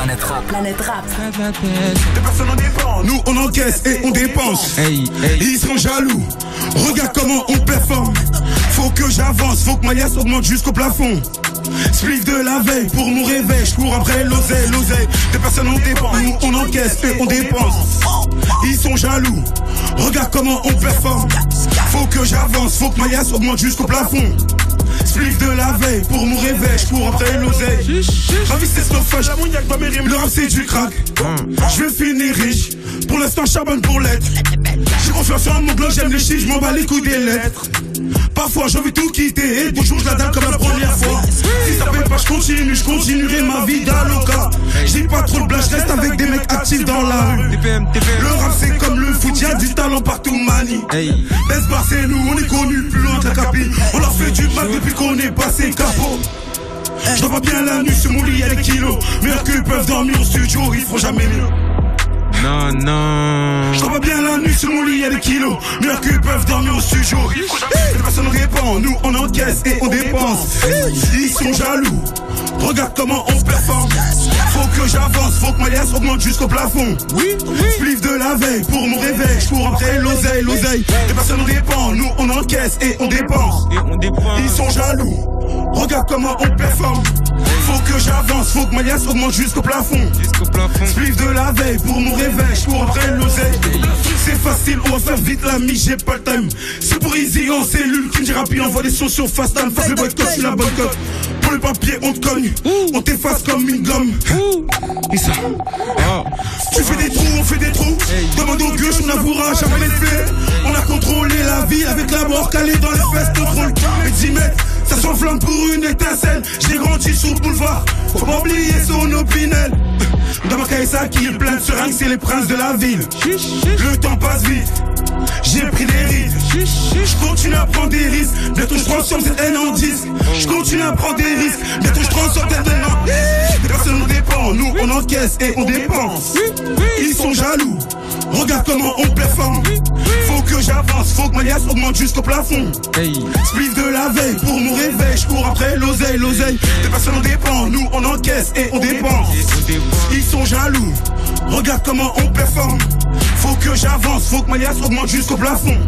Planète rap. Planète rap. Des personnes en dépendent. Nous, on encaisse et on dépense. Hey, hey. Ils sont jaloux. Regarde comment on performe. Faut que j'avance, faut que ma liasse augmente jusqu'au plafond. Spliff de la veille pour mon réveil, je cours après l'oseille, l'oseille. Des personnes on dépend, nous on encaisse et on dépense. Ils sont jaloux. Regarde comment on performe. Faut que j'avance, faut que ma liasse augmente jusqu'au plafond. Spliff de la veille pour mon réveil, je cours après l'oseille. C'est snowflash, le rap c'est du crack. Je vais finir riche, pour l'instant charbonne pour l'être. J'ai confiance en mon blog, j'aime les chiffres, je m'en bats les coups des lettres. Parfois j'ai envie de tout quitter et toujours je la dalle comme la première fois. Si ça fait pas, je continue, je continuerai ma vie d'aloca. J'ai pas trop de blague, je reste avec des mecs actifs dans la rue. Le rap c'est comme le foot, y'a du talent partout, mani. Esbar c'est nous, on est connus plus loin que la capi. On leur fait du mal depuis qu'on est passé capot. Je vois bien la nuit sur mon lit, y'a des kilos. Meilleurs qu'ils peuvent dormir au studio, ils feront jamais mieux. Non, non. Je vois bien la nuit sur mon lit, y'a des kilos. Meilleurs qu'ils peuvent dormir au studio. Ils feront jamais mieux. Personne ne répond, nous on encaisse et on dépense. Ils sont jaloux. Regarde comment on performe. Faut que j'avance, faut que ma liasse augmente jusqu'au plafond. Oui, oui. Spliff de la veille pour mon réveil, je cours après l'oseille, l'oseille. Les personnes on dépend, nous on encaisse et on dépense. Et on dépend. Ils sont jaloux. Regarde comment on performe. Faut que j'avance, faut que ma liasse augmente jusqu'au plafond. Jusqu'au plafond. Spliff de la veille pour mon réveil, je cours après l'oseille. C'est facile, on va faire vite l'ami, j'ai pas le time. C'est pour Easy en cellule, qui me dit rapide, envoie des sons sur Fast Time, face le boycott, c'est la bonne cote. Pour le papier, on te cogne, on t'efface comme une gomme. Et ça, Oh. tu fais des trous, on fait des trous. Demande aux gueuches, on avouera jamais fait. On a contrôlé la vie avec la mort calée dans les fesses, contrôle. Et 10 mètres, ça s'enflamme pour une étincelle. J'ai grandi sur le boulevard, faut pas oublier son opinel. Dans ma caisse, ça qui est plein de seringues, c'est les princes de la ville. Le temps passe vite, j'ai pris des rides. Je continue à prendre des risques, bientôt je transforme cette haine en disque. Je continue à prendre des risques, bientôt je transforme cette haine en Des personnes on dépend, nous on encaisse et on dépense. Ils sont jaloux, regarde comment on performe. Faut que j'avance, faut que ma liasse augmente jusqu'au plafond. Hey. Spliff de la veille pour mon réveil, je cours après l'oseille, l'oseille. Des personnes on dépend, nous on encaisse et on dépense. Ils sont jaloux, regarde comment on performe. Faut que j'avance, faut que ma liasse augmente jusqu'au plafond.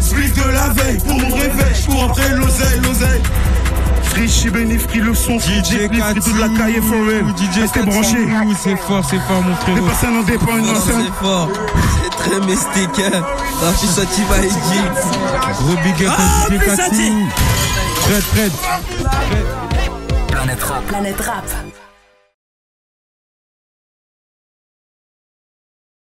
Spliff de la veille pour mon réveil, je cours après l'oseille, l'oseille. Free Chibeni, free le son, DJ free toute la caille for real. DJ Restez branchés. Katsou, C'est fort, c'est fort, mon Des frérot. personnes en dépend, une Non, enceinte. c'est fort. C'est très mystique. Hein. Rafi Sativa et G. Gros big up à DJ Katsou. Fred, Fred. Planète rap. Planète rap.